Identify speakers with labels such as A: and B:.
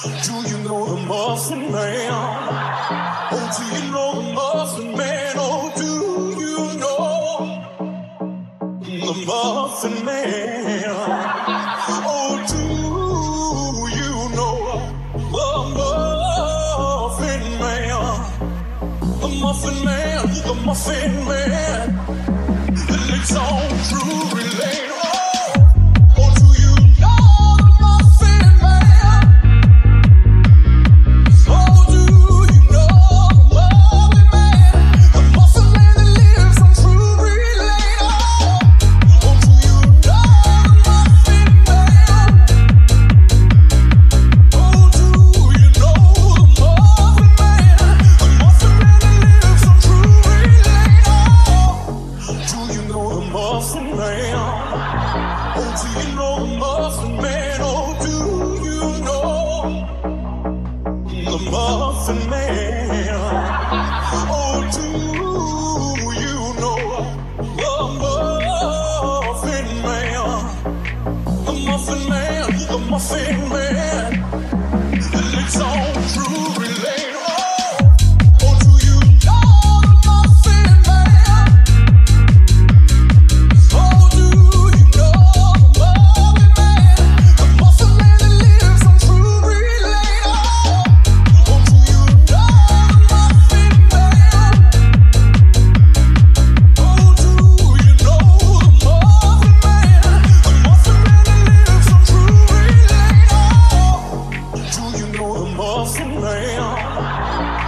A: Do you know the Muffin Man? Oh, do you know the Muffin Man? Oh, do you know the Muffin Man? Oh, do you know the Muffin Man? The Muffin Man, the Muffin Man, and it's all true relation. you know the Muffin Man. Oh, do you know the Muffin Man?